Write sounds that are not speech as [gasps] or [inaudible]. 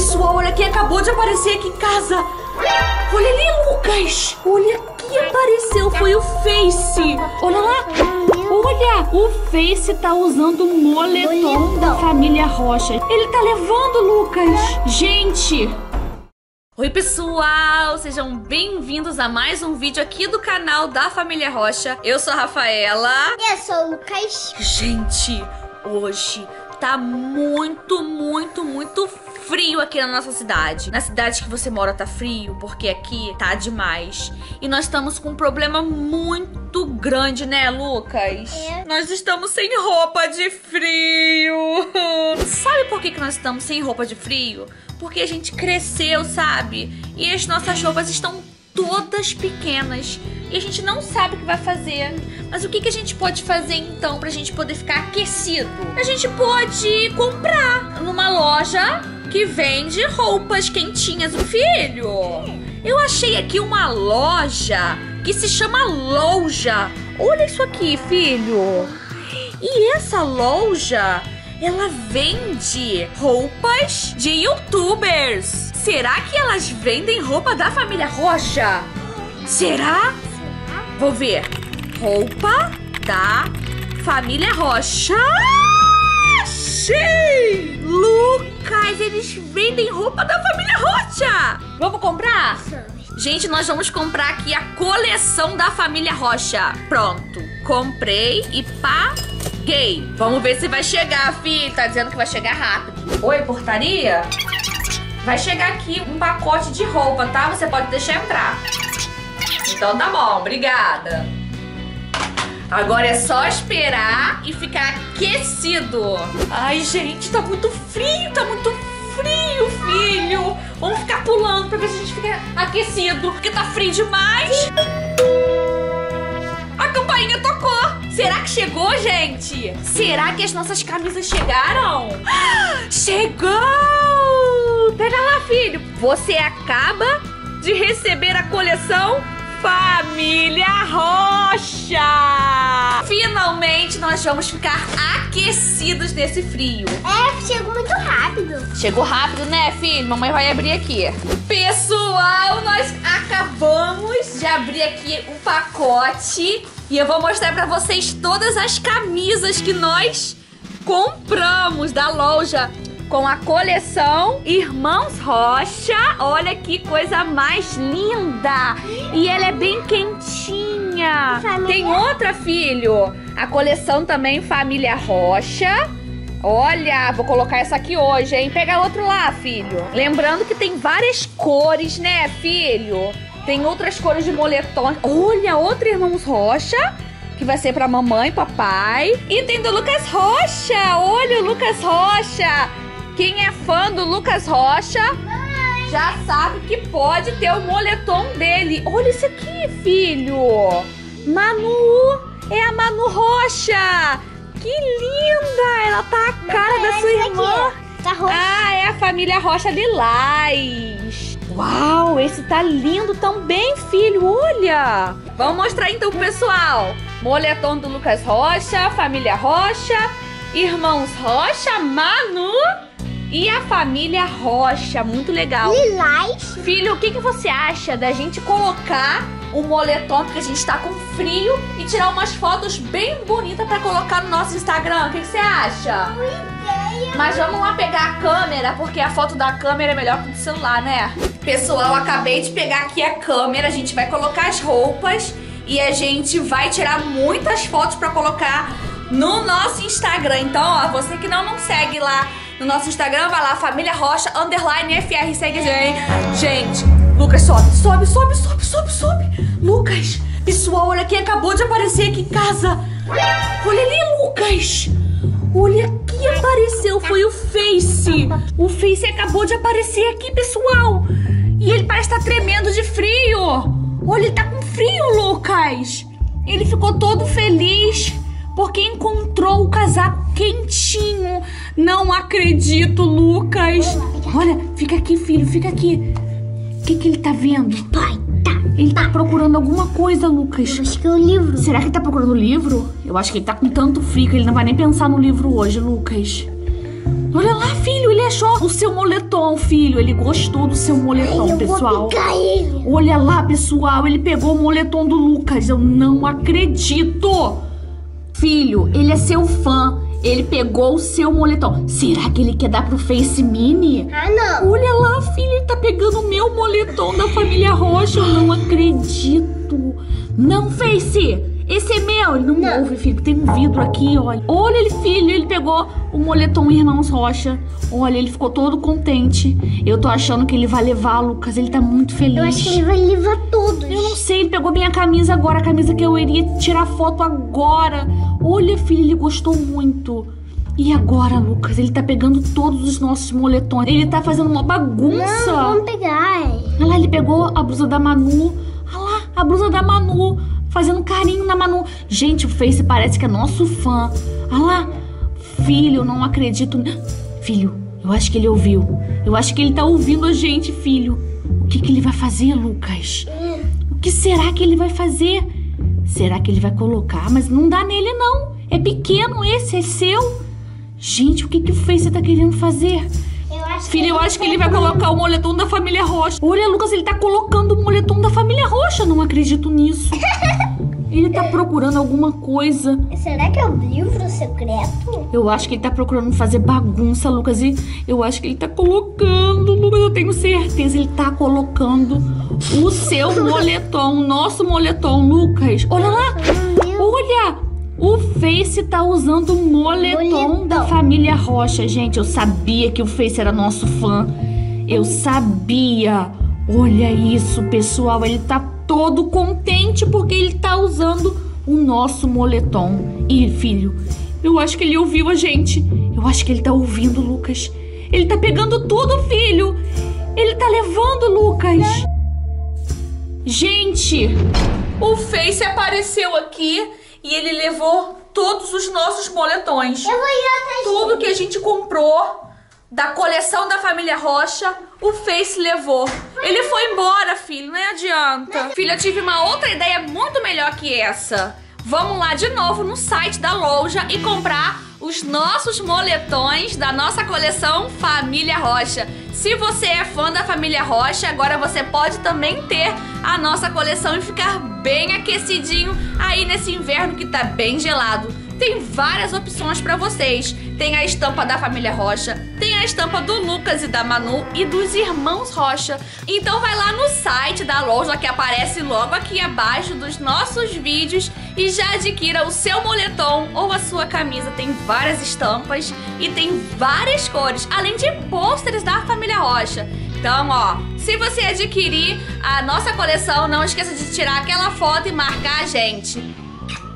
Pessoal, olha quem acabou de aparecer aqui em casa. Olha ali, Lucas. Olha quem apareceu. Foi o Face. Olha lá. Olha, o Face tá usando o moletom da família Rocha. Ele tá levando, Lucas. Gente, Oi pessoal, sejam bem-vindos a mais um vídeo aqui do canal da Família Rocha. Eu sou a Rafaela. Eu sou o Lucas. Gente, hoje tá muito, muito, muito frio aqui na nossa cidade. Na cidade que você mora tá frio, porque aqui tá demais. E nós estamos com um problema muito grande, né, Lucas? É. Nós estamos sem roupa de frio. [laughs] Sabe por que, que nós estamos sem roupa de frio? Porque a gente cresceu, sabe? E as nossas roupas estão todas pequenas. E a gente não sabe o que vai fazer. Mas o que, que a gente pode fazer então pra gente poder ficar aquecido? A gente pode comprar numa loja que vende roupas quentinhas do filho. Eu achei aqui uma loja que se chama Loja. Olha isso aqui, filho. E essa loja, ela vende roupas de youtubers. Será que elas vendem roupa da família Rocha? Será? Vou ver. Roupa da família Rocha. Achei! Lucas, eles vendem roupa da família Rocha. Vamos comprar? Gente, nós vamos comprar aqui a coleção da família Rocha. Pronto, comprei e paguei. Vamos ver se vai chegar, filho. Tá dizendo que vai chegar rápido. Oi, portaria? Vai chegar aqui um pacote de roupa, tá? Você pode deixar entrar. Então tá bom, obrigada. Agora é só esperar e ficar aquecido. Ai, gente, tá muito frio, tá muito frio, filho. Vamos ficar pulando pra ver se a gente fica aquecido, porque tá frio demais. A campainha tocou. Será que chegou, gente? Será que as nossas camisas chegaram? [gasps] Chegou! Pega lá, filho. Você acaba de receber a coleção Família Rocha! Finalmente nós vamos ficar aquecidos nesse frio. É, chegou muito rápido. Chegou rápido, né, filho? Mamãe vai abrir aqui. Pessoal, nós acabamos de abrir aqui um pacote e eu vou mostrar pra vocês todas as camisas que nós compramos da loja com a coleção Irmãos Rocha. Olha que coisa mais linda! E ela é bem quentinha. Família? Tem outra, filho. A coleção também Família Rocha. Olha, vou colocar essa aqui hoje, hein? Pega outro lá, filho. Lembrando que tem várias cores, né, filho? Tem outras cores de moletom. Olha, outra Irmãos Rocha. Que vai ser pra mamãe papai. E tem do Lucas Rocha. Olha o Lucas Rocha. Quem é fã do Lucas Rocha já sabe que pode ter o moletom dele. Olha isso aqui, filho. Manu. É a Manu Rocha. Que linda. Ela tá a cara da sua irmã. Tá. Ah, é a família Rocha Lilás. Uau, esse tá lindo também, filho. Olha. Vamos mostrar então pro pessoal. Moletom do Lucas Rocha, família Rocha, irmãos Rocha, Manu e a família Rocha. Muito legal. Lilás. Filho, o que, que você acha da gente colocar o moletom, porque a gente tá com frio, e tirar umas fotos bem bonitas pra colocar no nosso Instagram? O que, que você acha? Mas vamos lá pegar a câmera, porque a foto da câmera é melhor que do celular, né? Pessoal, acabei de pegar aqui a câmera, a gente vai colocar as roupas e a gente vai tirar muitas fotos pra colocar no nosso Instagram. Então, ó, você que não nos segue lá no nosso Instagram, vai lá, Família Rocha, underline FR, segue gente. Gente, Lucas, sobe, sobe, sobe, sobe, sobe, sobe. Lucas, pessoal, olha quem acabou de aparecer aqui em casa. Olha ali, Lucas. Olha quem apareceu, foi o Face. O Face acabou de aparecer aqui, pessoal. E ele parece estar tremendo de frio. Olha, ele tá com frio, Lucas. Ele ficou todo feliz porque encontrou o casaco quentinho. Não acredito, Lucas. Olha, fica aqui, filho, fica aqui. O que, que ele tá vendo? Pai, tá. Ele tá procurando alguma coisa, Lucas. Acho que é o livro. Será que ele tá procurando o livro? Eu acho que ele tá com tanto frio que ele não vai nem pensar no livro hoje, Lucas. Olha lá, filho, ele achou o seu moletom, filho. Ele gostou do seu moletom, eu pessoal. Olha lá, pessoal, ele pegou o moletom do Lucas. Eu não acredito. Filho, ele é seu fã. Ele pegou o seu moletom. Será que ele quer dar pro Face Mini? Ah, não. Olha lá, filho, ele tá pegando o meu moletom da família Rocha. Eu não acredito. Não, Face! Esse é meu! Ele não, Não. ouve, filho. Tem um vidro aqui, olha. Olha ele, filho. Ele pegou o moletom Irmãos Rocha. Olha, ele ficou todo contente. Eu tô achando que ele vai levar, Lucas. Ele tá muito feliz. Eu acho que ele vai levar todos. Eu não sei, ele pegou minha camisa agora, a camisa que eu iria tirar foto agora. Olha, filho, ele gostou muito. E agora, Lucas? Ele tá pegando todos os nossos moletões. Ele tá fazendo uma bagunça. Não, vamos pegar. Olha lá, ele pegou a blusa da Manu. Olha lá, a blusa da Manu. Fazendo carinho na Manu. Gente, o Face parece que é nosso fã. Olha lá. Filho, eu não acredito. Filho, eu acho que ele ouviu. Eu acho que ele tá ouvindo a gente, filho. O que, que ele vai fazer, Lucas? O que será que ele vai fazer? Será que ele vai colocar? Mas não dá nele, não. É pequeno esse, é seu. Gente, o que, que o Face tá querendo fazer? Eu acho Filho, eu acho que ele vai colocar o moletom da família Rocha. Olha, Lucas, ele tá colocando o moletom da família Rocha. Não acredito nisso. [laughs] Ele tá procurando alguma coisa. Será que é o livro secreto? Eu acho que ele tá procurando fazer bagunça, Lucas. E eu acho que ele tá colocando, Lucas, eu tenho certeza. Ele tá colocando o seu [laughs] moletom, o nosso moletom, Lucas. Olha lá. Olha. O Face tá usando o moletom, Moletom. da família Rocha. Gente, eu sabia que o Face era nosso fã. Eu sabia. Olha isso, pessoal. Ele tá todo contente porque ele tá usando o nosso moletom. E, filho, eu acho que ele ouviu a gente. Eu acho que ele tá ouvindo, Lucas. Ele tá pegando tudo, filho. Ele tá levando, Lucas. Gente, o Face apareceu aqui e ele levou todos os nossos moletões. Eu vou ir atrás Tudo que a gente comprou da coleção da família Rocha, o Face levou. Ele foi embora, filho, não adianta. Filho, eu tive uma outra ideia muito melhor que essa. Vamos lá de novo no site da loja e comprar os nossos moletões da nossa coleção Família Rocha. Se você é fã da Família Rocha, agora você pode também ter a nossa coleção e ficar bem aquecidinho aí nesse inverno que tá bem gelado tem várias opções para vocês. Tem a estampa da família Rocha, tem a estampa do Lucas e da Manu e dos irmãos Rocha. Então vai lá no site da loja que aparece logo aqui abaixo dos nossos vídeos e já adquira o seu moletom ou a sua camisa. Tem várias estampas e tem várias cores, além de pôsteres da família Rocha. Então, ó, se você adquirir a nossa coleção, não esqueça de tirar aquela foto e marcar a gente.